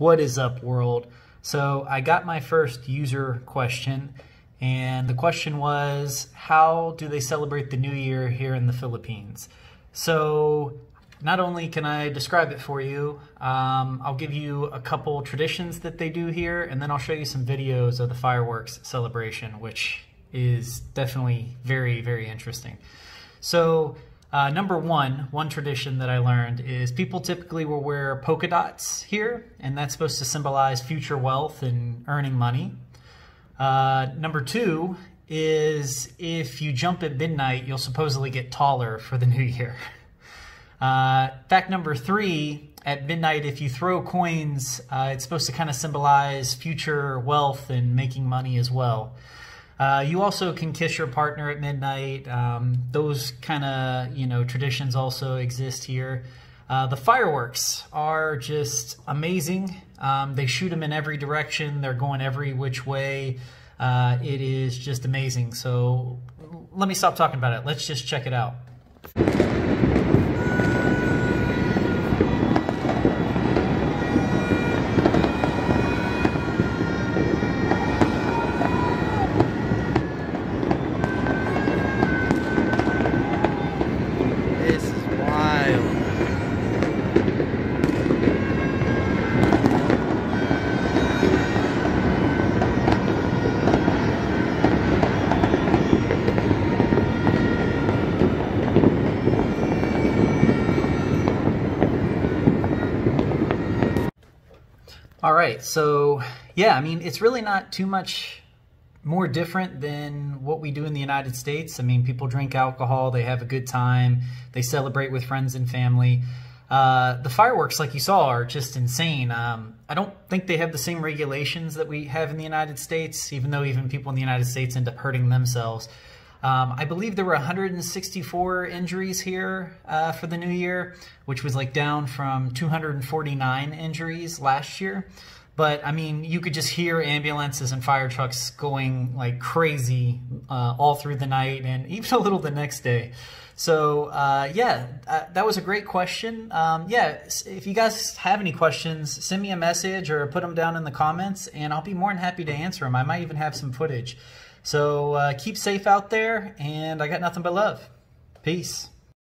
What is up, world? So I got my first user question, and the question was, how do they celebrate the new year here in the Philippines? So not only can I describe it for you, um, I'll give you a couple traditions that they do here, and then I'll show you some videos of the fireworks celebration, which is definitely very, very interesting. So uh, number one, one tradition that I learned is people typically will wear polka dots here, and that's supposed to symbolize future wealth and earning money. Uh, number two is if you jump at midnight, you'll supposedly get taller for the new year. Uh, fact number three, at midnight, if you throw coins, uh, it's supposed to kind of symbolize future wealth and making money as well. Uh, you also can kiss your partner at midnight. Um, those kind of you know traditions also exist here. Uh, the fireworks are just amazing. Um, they shoot them in every direction. They're going every which way. Uh, it is just amazing. So let me stop talking about it. Let's just check it out. All right, so yeah, I mean, it's really not too much more different than what we do in the United States. I mean, people drink alcohol, they have a good time, they celebrate with friends and family. Uh, the fireworks, like you saw, are just insane. Um, I don't think they have the same regulations that we have in the United States, even though even people in the United States end up hurting themselves. Um, I believe there were 164 injuries here uh, for the new year, which was like down from 249 injuries last year. But I mean, you could just hear ambulances and fire trucks going like crazy uh, all through the night and even a little the next day. So uh, yeah, uh, that was a great question. Um, yeah, if you guys have any questions, send me a message or put them down in the comments, and I'll be more than happy to answer them. I might even have some footage. So uh, keep safe out there, and I got nothing but love. Peace.